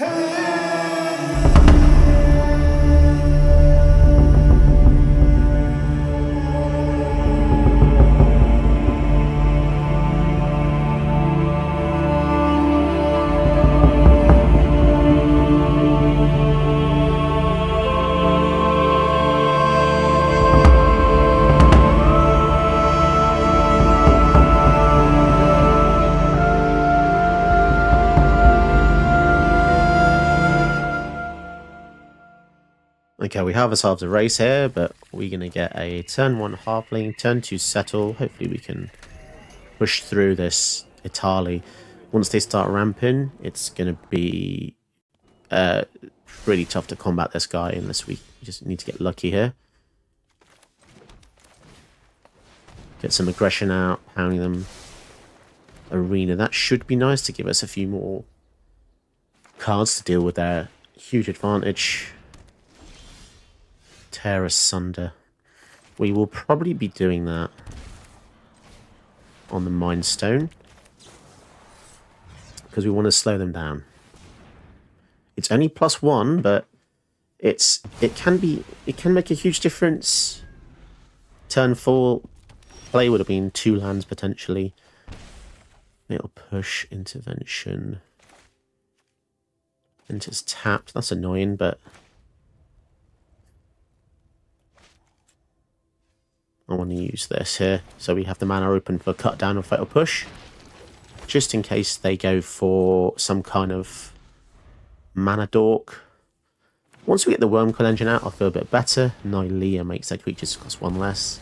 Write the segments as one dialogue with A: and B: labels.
A: Okay, ourselves a race here, but we're going to get a turn 1 Harpling, turn 2 Settle. Hopefully we can push through this Etali. Once they start ramping, it's going to be uh, really tough to combat this guy unless we just need to get lucky here. Get some aggression out, pounding them. Arena, that should be nice to give us a few more cards to deal with their huge advantage tear asunder. We will probably be doing that on the Mind Stone because we want to slow them down. It's only plus one, but it's it can be it can make a huge difference. Turn four play would have been two lands potentially. It'll push intervention. Enters tapped. That's annoying, but I want to use this here. So we have the mana open for cut down or fatal push. Just in case they go for some kind of mana dork. Once we get the Wurmcoil Engine out, I'll feel a bit better. Nylea makes their creatures cost one less.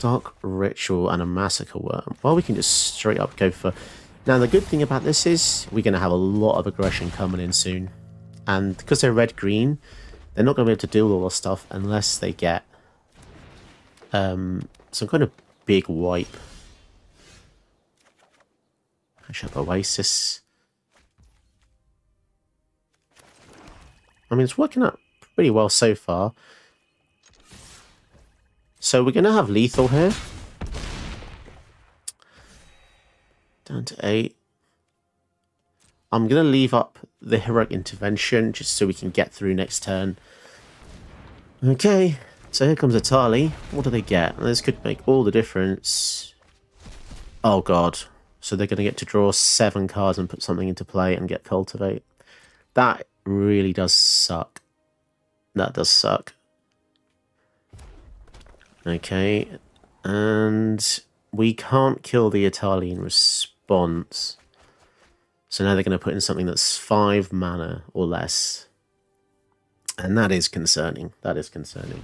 A: Dark Ritual and a Massacre Wurm. Well, we can just straight up go for... Now, the good thing about this is we're going to have a lot of aggression coming in soon. And because they're red-green, they're not going to be able to deal with all this stuff unless they get um, some kind of big wipe. Catch up Oasis. I mean, it's working out pretty well so far. So we're going to have lethal here. Down to 8. I'm going to leave up the heroic intervention just so we can get through next turn. Okay, so here comes Etali. What do they get? This could make all the difference. Oh god. So they're going to get to draw seven cards and put something into play and get Cultivate. That really does suck. That does suck. Okay, and we can't kill the Italian response. So now they're going to put in something that's five mana or less. And that is concerning. That is concerning.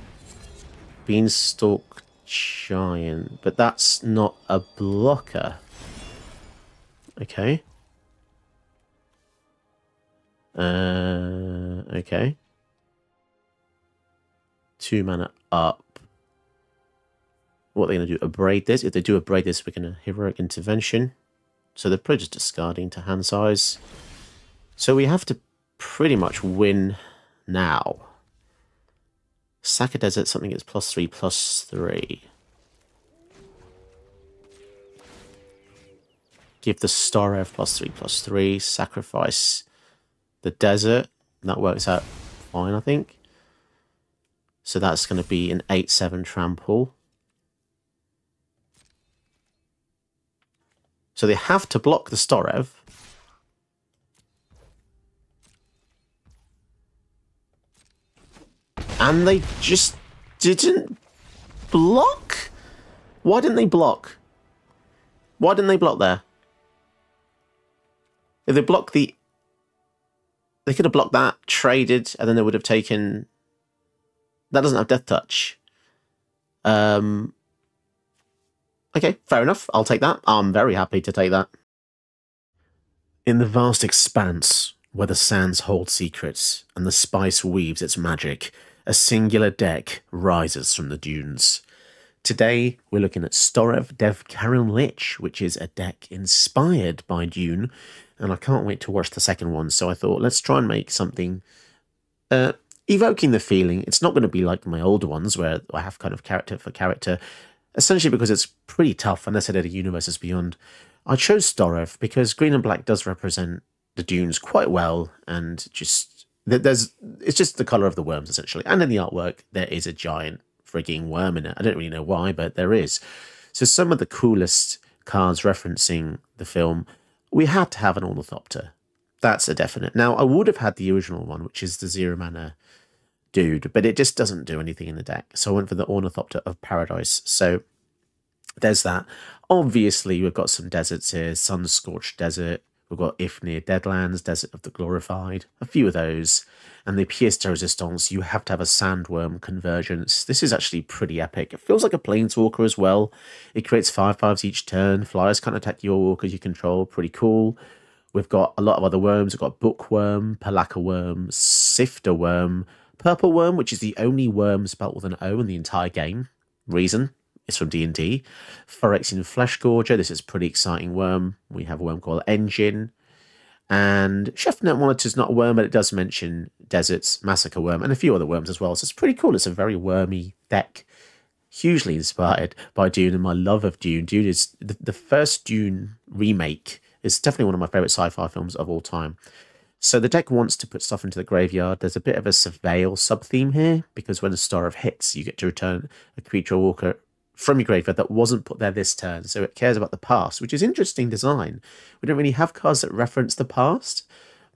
A: Beanstalk Giant. But that's not a blocker. Okay. Uh, okay. Two mana up. What are they going to do? Abrade this? If they do abrade this, we're going to Heroic Intervention. So they're probably just discarding to hand size. So we have to pretty much win now. Saka Desert, something is plus three, plus three. Give the Storrev plus three, plus three. Sacrifice the desert. That works out fine, I think. So that's going to be an 8-7 trample. So they have to block the Storrev. And they just didn't block? Why didn't they block? Why didn't they block there? If they blocked the... They could have blocked that, traded, and then they would have taken... That doesn't have Death Touch. Um, Okay, fair enough. I'll take that. I'm very happy to take that. In the vast expanse, where the sands hold secrets and the spice weaves its magic, a singular deck rises from the dunes. Today, we're looking at Storrev Devkarin Lich, which is a deck inspired by Dune, and I can't wait to watch the second one, so I thought let's try and make something uh, evoking the feeling. It's not going to be like my older ones, where I have kind of character for character essentially because it's pretty tough unless I did a universe Universes Beyond. I chose Storrev because green and black does represent the dunes quite well, and just there's it's just the color of the worms essentially. And in the artwork, there is a giant frigging worm in it. I don't really know why, but there is. So some of the coolest cards referencing the film, we had to have an ornithopter. That's a definite. Now I would have had the original one, which is the zero mana dude, but it just doesn't do anything in the deck. So I went for the ornithopter of paradise. So there's that. Obviously, we've got some deserts here, sun scorched desert, We've got Ifnir Deadlands, Desert of the Glorified, a few of those. And the Pièce de Resistance, you have to have a Sandwurm convergence. This is actually pretty epic. It feels like a Planeswalker as well. It creates 5-5s each turn. Flyers can't attack your walkers you control. Pretty cool. We've got a lot of other worms. We've got Bookwurm, Pelakka Wurm, Sifter Wurm, Purple Worm, which is the only worm spelt with an O in the entire game. Reason? It's from D&D. Phyrexian Flesh Gorger. This is a pretty exciting worm. We have a Wurmcoil Engine. And Sheffet Monitor's not a worm, but it does mention Deserts, Massacre Wurm, and a few other worms as well. So it's pretty cool. It's a very wormy deck. Hugely inspired by Dune and my love of Dune. Dune is the, the first Dune remake is definitely one of my favorite sci-fi films of all time. So the deck wants to put stuff into the graveyard. There's a bit of a surveil sub-theme here, because when a Storrev hits, you get to return a creature walker from your graveyard that wasn't put there this turn. So it cares about the past, which is interesting design. We don't really have cards that reference the past,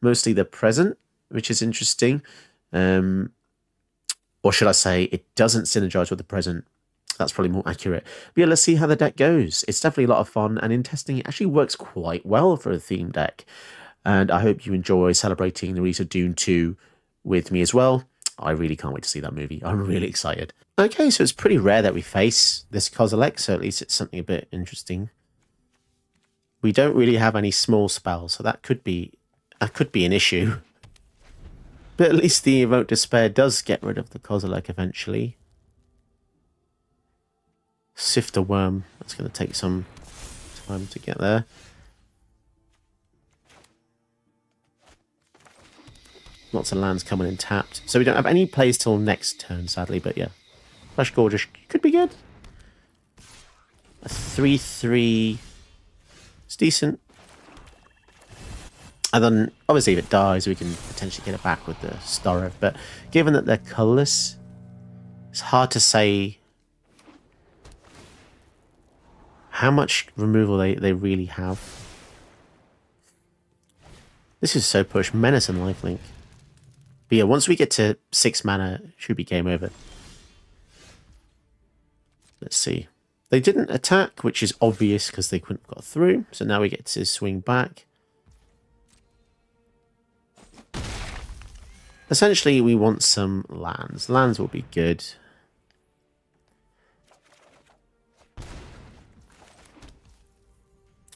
A: mostly the present, which is interesting. Um, or should I say, it doesn't synergize with the present. That's probably more accurate. But yeah, let's see how the deck goes. It's definitely a lot of fun, and in testing, it actually works quite well for a theme deck. And I hope you enjoy celebrating the release of Dune 2 with me as well. I really can't wait to see that movie. I'm really excited. Okay, so it's pretty rare that we face this Kozilek, so at least it's something a bit interesting. We don't really have any small spells, so that could be that could be an issue. But at least the Evoke Despair does get rid of the Kozilek eventually. Sifter Wurm, that's going to take some time to get there. Lots of lands coming in tapped. So we don't have any plays till next turn, sadly, but yeah. Flesh Gorger could be good. A 3-3. It's decent. And then, obviously, if it dies, we can potentially get it back with the Storrev. But given that they're colourless, it's hard to say how much removal they, they really have. This is so push. Menace and Lifelink. But yeah, once we get to six mana, should be game over. Let's see. They didn't attack, which is obvious because they couldn't have got through. So now we get to swing back. Essentially, we want some lands. Lands will be good.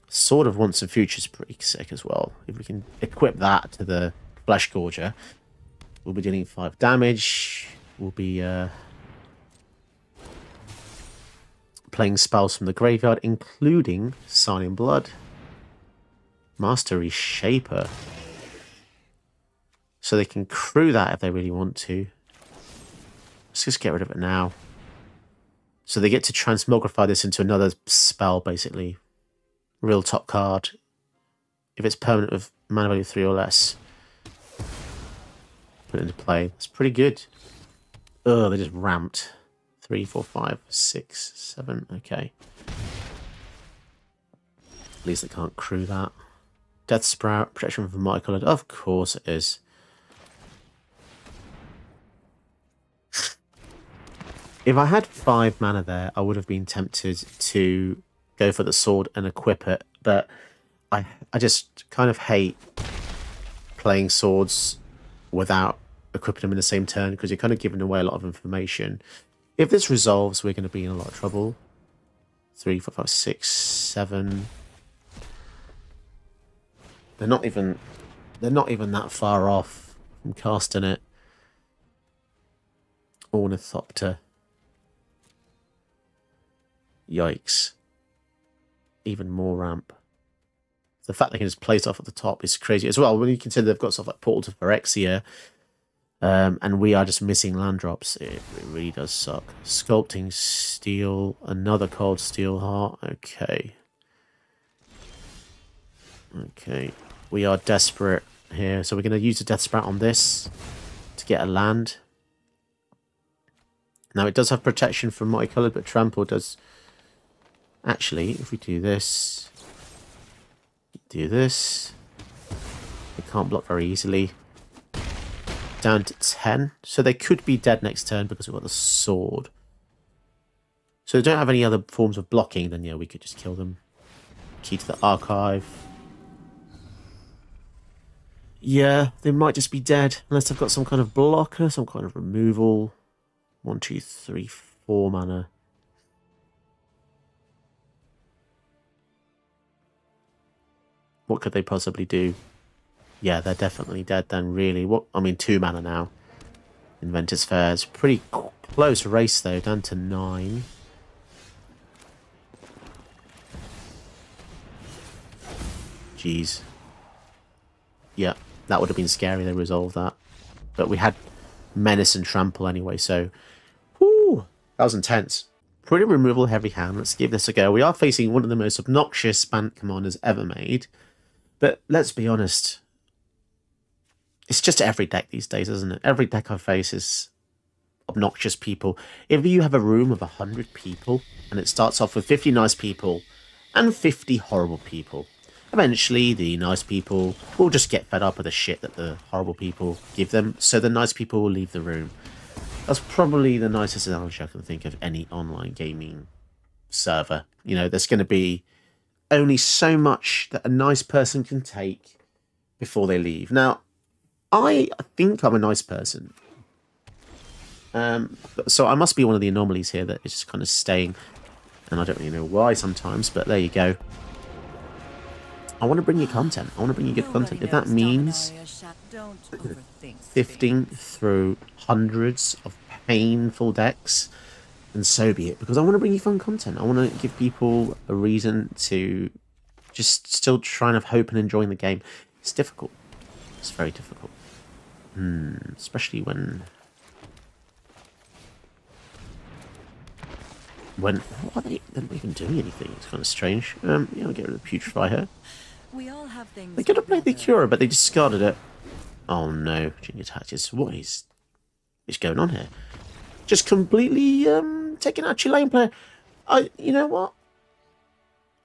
A: Sword of Once and Future is pretty sick as well. If we can equip that to the Flesh Gorger, We'll be dealing 5 damage. We'll be uh, playing spells from the graveyard, including Sign in Blood, Mastery Shaper. So they can crew that if they really want to. Let's just get rid of it now. So they get to transmogrify this into another spell, basically. Real top card. If it's permanent with mana value 3 or less put into play. It's pretty good. Oh, they just ramped. Three, four, five, six, seven. Okay. At least they can't crew that. Death Sprout, protection from Michael. Of course it is. if I had five mana there, I would have been tempted to go for the sword and equip it, but I I just kind of hate playing swords without equipping them in the same turn because you're kind of giving away a lot of information. If this resolves, we're going to be in a lot of trouble. Three, four, five, six, seven. They're not even they're not even that far off from casting it. Ornithopter. Yikes. Even more ramp the fact they can just place off at the top is crazy as well. When you consider they've got stuff like Portal to Phyrexia, um, and we are just missing land drops. It, it really does suck. Sculpting Steel, another Cold Steel Heart. Okay. Okay. We are desperate here, so we're going to use the Death Sprout on this to get a land. Now, it does have protection from multicolored, but Trample does... Actually, if we do this... Do this... They can't block very easily. Down to 10. So they could be dead next turn because we've got the sword. So they don't have any other forms of blocking, then yeah, we could just kill them. Key to the archive. Yeah, they might just be dead unless they've got some kind of blocker, some kind of removal. One, two, three, four mana. What could they possibly do? Yeah, they're definitely dead then, really. What? I mean, two mana now. Inventors Fair. It's pretty close race, though, down to nine. Jeez. Yeah, that would have been scary. They resolved that. But we had Menace and Trample anyway, so... Whoo! That was intense. Pretty removal heavy hand. Let's give this a go. We are facing one of the most obnoxious Bant commanders ever made. But let's be honest, it's just every deck these days, isn't it? Every deck I face is obnoxious people. If you have a room of 100 people and it starts off with 50 nice people and 50 horrible people, eventually the nice people will just get fed up with the shit that the horrible people give them, so the nice people will leave the room. That's probably the nicest analogy I can think of any online gaming server. You know, there's going to be only so much that a nice person can take before they leave. Now, I think I'm a nice person. Um, so I must be one of the anomalies here that is just kind of staying. And I don't really know why sometimes, but there you go. I want to bring you content. I want to bring you good content. If that means sifting through hundreds of painful decks, then so be it. Because I want to bring you fun content. I want to give people a reason to just still try and have hope and enjoying the game. It's difficult. It's very difficult. Hmm, especially when... When... What are they? They're not even doing anything. It's kind of strange. Um, yeah, I'll get rid of the Putrefy here. We all have things they could have played the Cura, but they discarded it. Oh no, Junior Touches. What is... is going on here? Just completely um, taking out lane player. I, you know what?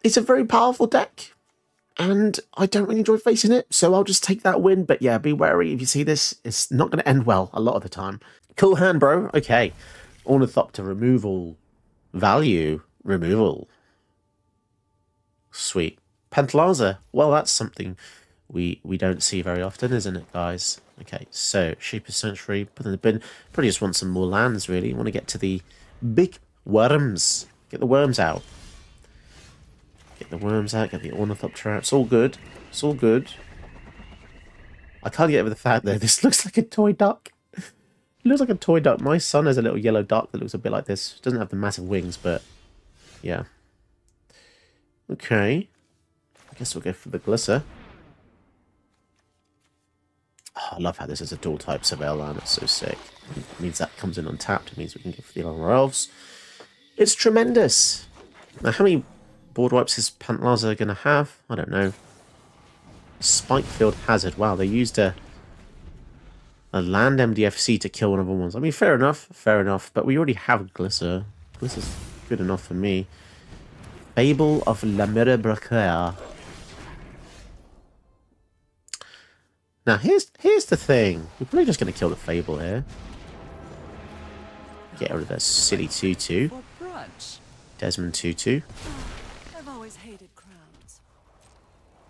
A: It's a very powerful deck and I don't really enjoy facing it, so I'll just take that win. But yeah, be wary if you see this, it's not going to end well a lot of the time. Cool hand, bro. Okay. Ornithopter removal. Value removal. Sweet. Pantlaza. Well, that's something we we don't see very often, isn't it, guys? Okay, so Sheep's Sanctuary, put in the bin. Probably just want some more lands, really. Want to get to the big worms. Get the worms out. Get the worms out, get the ornithopter out. It's all good. It's all good. I can't get over the fact that this looks like a toy duck. it looks like a toy duck. My son has a little yellow duck that looks a bit like this. Doesn't have the massive wings, but yeah. Okay. I guess we'll go for the Glissa. Oh, I love how this is a dual type Surveil land. It's so sick. It means that comes in untapped. It means we can for the Alarm Elves. It's tremendous. Now, how many board wipes is Pantlaza going to have? I don't know. Spikefield Hazard. Wow, they used a a land MDFC to kill one of the ones. I mean, fair enough, fair enough. But we already have Glissa. Glissa's good enough for me. Fable of the Mirror-Breaker. Now, here's here's the thing. We're probably just going to kill the Fable here. Get rid of that silly 2-2. Desmond 2-2.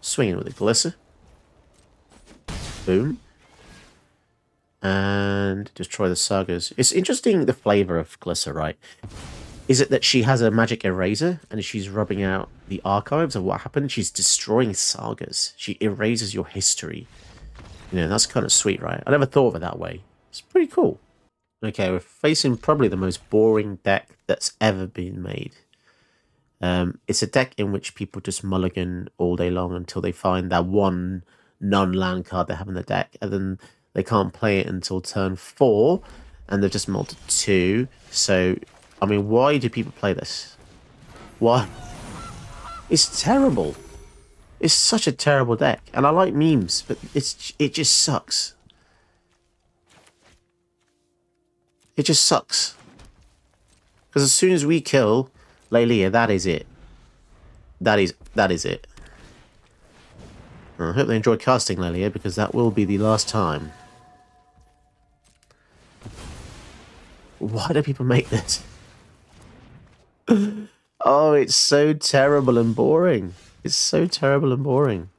A: Swinging with a Glissa. Boom. And destroy the Sagas. It's interesting the flavour of Glissa, right? Is it that she has a magic eraser and she's rubbing out the archives of what happened? She's destroying sagas. She erases your history. You know, that's kind of sweet, right? I never thought of it that way. It's pretty cool. Okay, we're facing probably the most boring deck that's ever been made. Um, it's a deck in which people just mulligan all day long until they find that one non-land card they have in the deck, and then they can't play it until turn four, and they've just multed two. So, I mean, why do people play this? Why? It's terrible. It's such a terrible deck, and I like memes, but it's it just sucks. It just sucks. Because as soon as we kill Lelia, that is it. That is that is it. I hope they enjoyed casting Lelia because that will be the last time. Why do people make this? oh, it's so terrible and boring. It's so terrible and boring.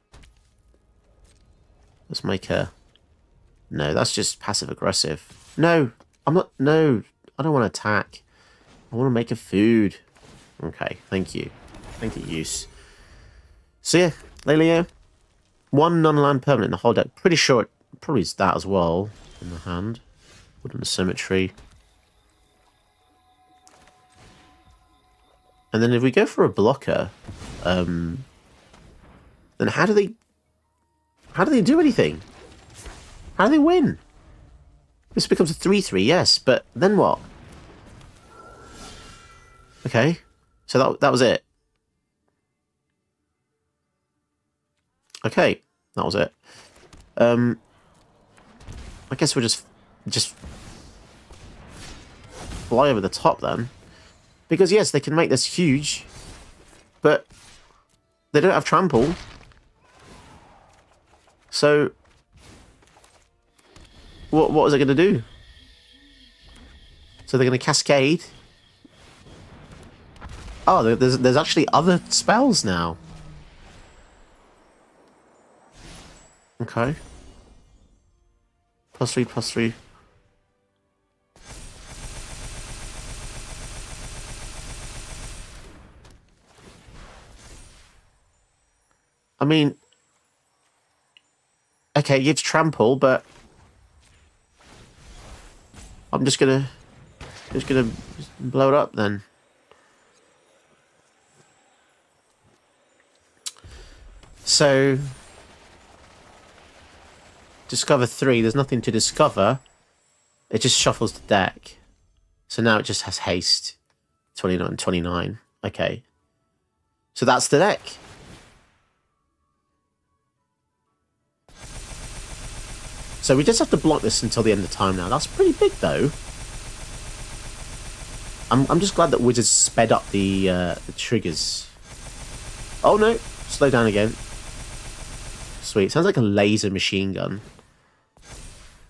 A: Let's make her... No, that's just passive-aggressive. No, I'm not... No, I don't want to attack. I want to make a food. Okay, thank you. Thank you, use. So yeah, Lelio. One non-land permanent in the whole deck. Pretty sure it probably is that as well in the hand. Wooden Symmetry. And then if we go for a blocker, um, then how do they how do they do anything? How do they win? This becomes a 3-3, yes, but then what? Okay, so that, that was it. Okay, that was it. Um, I guess we'll just, just fly over the top then. Because yes, they can make this huge, but they don't have trample. So, what what is it going to do? So they're going to cascade. Oh, there's there's actually other spells now. Okay. Plus three, plus three. I mean, okay, gives trample, but I'm just gonna just gonna blow it up then. So discover three, there's nothing to discover. It just shuffles the deck. So now it just has haste. 29 29. Okay. So that's the deck. So we just have to block this until the end of time now. That's pretty big, though. I'm, I'm just glad that Wizards sped up the, uh, the triggers. Oh, no. Slow down again. Sweet. Sounds like a laser machine gun.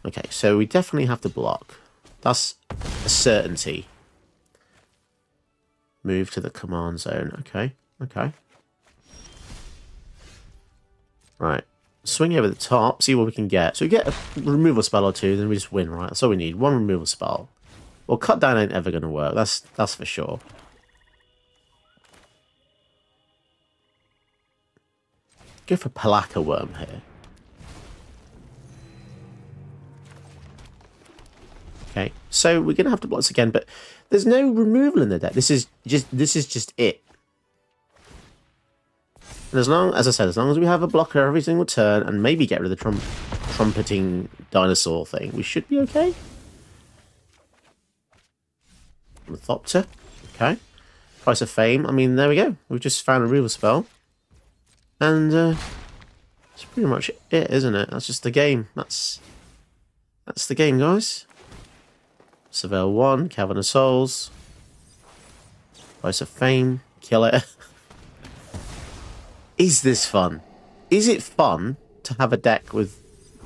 A: Okay, so we definitely have to block. That's a certainty. Move to the command zone. Okay, okay. Right swing over the top, see what we can get. So we get a removal spell or two, then we just win, right? That's all we need. One removal spell. Well, cut down ain't ever going to work. That's that's for sure. Go for Pelakka Wurm here. Okay, so we're going to have to block this again, but there's no removal in the deck. This is just this is just it. And as long, as I said, as long as we have a blocker every single turn and maybe get rid of the trum trumpeting dinosaur thing, we should be okay. Orthopter. Okay. Price of Fame. I mean, there we go. We've just found a real spell. And uh, that's pretty much it, isn't it? That's just the game. That's that's the game, guys. Surveil 1, Cavern of Souls. Price of Fame. Kill it. is this fun? Is it fun to have a deck with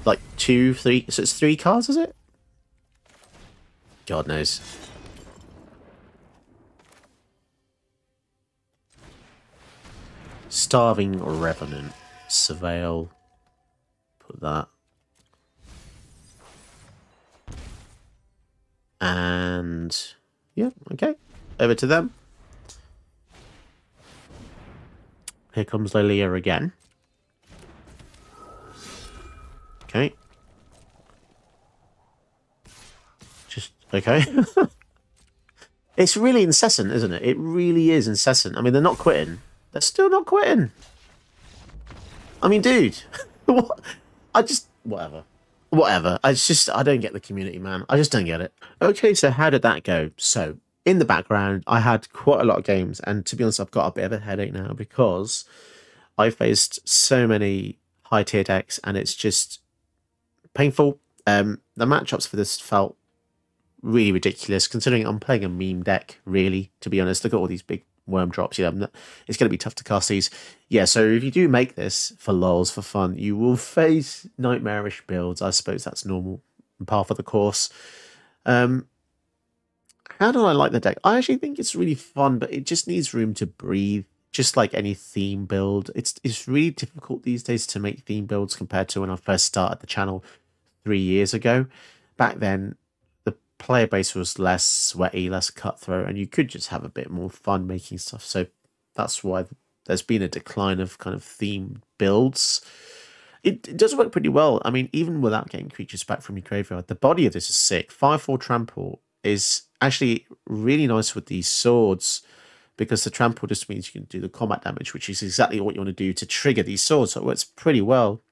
A: like two, three? So it's three cards, is it? God knows. Starving Revenant. Surveil. Put that. And yeah, okay. Over to them. Here comes Lilia again. Okay. Just, okay. it's really incessant, isn't it? It really is incessant. I mean, they're not quitting. They're still not quitting. I mean, dude. what? I just, whatever. Whatever. I just, I don't get the community, man. I just don't get it. Okay, so how did that go? So, in the background, I had quite a lot of games, and to be honest, I've got a bit of a headache now because I faced so many high tier decks, and it's just painful. Um, the matchups for this felt really ridiculous, considering I'm playing a meme deck. Really, to be honest, look at all these big worm drops. Yeah, not, it's going to be tough to cast these. Yeah, so if you do make this for lols for fun, you will face nightmarish builds. I suppose that's normal par for the course. Um, how do I like the deck? I actually think it's really fun, but it just needs room to breathe. Just like any theme build, it's it's really difficult these days to make theme builds compared to when I first started the channel three years ago. Back then, the player base was less sweaty, less cutthroat, and you could just have a bit more fun making stuff. So that's why there's been a decline of kind of theme builds. It, it does work pretty well. I mean, even without getting creatures back from your graveyard, the body of this is sick. 5 4 trample is actually really nice with these swords because the trample just means you can do the combat damage, which is exactly what you want to do to trigger these swords. So it works pretty well.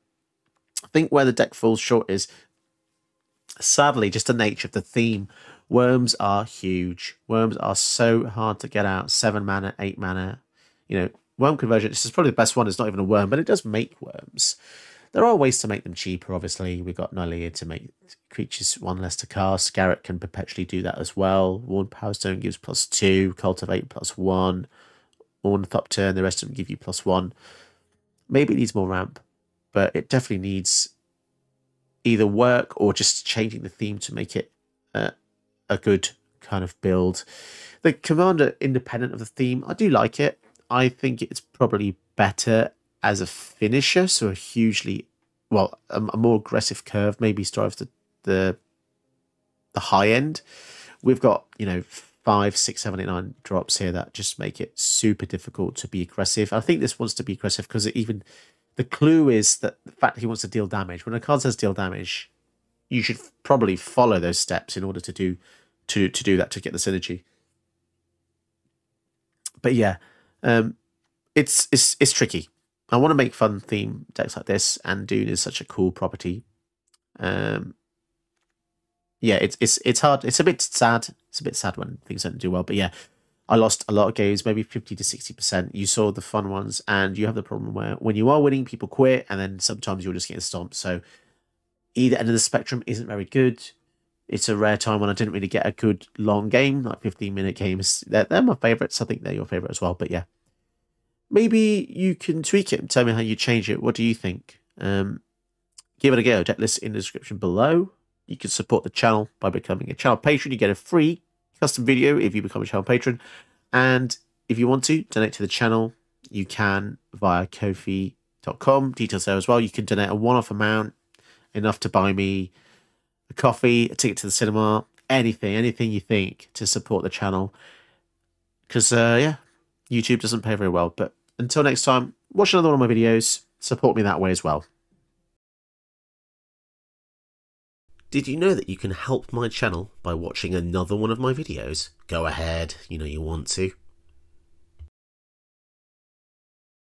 A: I think where the deck falls short is sadly just the nature of the theme. Worms are huge. Worms are so hard to get out. Seven mana, eight mana. You know, worm conversion. This is probably the best one. It's not even a worm, but it does make worms. There are ways to make them cheaper, obviously. We've got Nylea to make creatures one less to cast. Garrett can perpetually do that as well. Worn Power Stone gives plus two, Cultivate plus one, Ornithopter, and the rest of them give you plus one. Maybe it needs more ramp, but it definitely needs either work or just changing the theme to make it uh, a good kind of build. The commander, independent of the theme, I do like it. I think it's probably better as a finisher, so a hugely well, a, a more aggressive curve maybe strives to the the high end. We've got you know five, six, seven, eight, nine drops here that just make it super difficult to be aggressive. I think this wants to be aggressive because even the clue is that the fact he wants to deal damage. When a card says deal damage, you should probably follow those steps in order to do to to do that to get the synergy. But yeah, um, it's it's it's tricky. I want to make fun theme decks like this, and Dune is such a cool property. Um, yeah, it's it's it's hard. It's a bit sad. It's a bit sad when things don't do well. But yeah, I lost a lot of games, maybe fifty to sixty percent. You saw the fun ones, and you have the problem where when you are winning, people quit, and then sometimes you're just getting stomped. So either end of the spectrum isn't very good. It's a rare time when I didn't really get a good long game, like fifteen minute games. They're, they're my favorites. I think they're your favorite as well. But yeah, maybe you can tweak it and tell me how you change it. What do you think? Um, give it a go. Deck list in the description below. You can support the channel by becoming a channel patron. You get a free custom video if you become a channel patron. And if you want to donate to the channel, you can via Ko-fi.com. Details there as well. You can donate a one-off amount, enough to buy me a coffee, a ticket to the cinema, anything, anything you think to support the channel. Because, uh, yeah, YouTube doesn't pay very well. But until next time, watch another one of my videos. Support me that way as well. Did you know that you can help my channel by watching another one of my videos? Go ahead, you know you want to.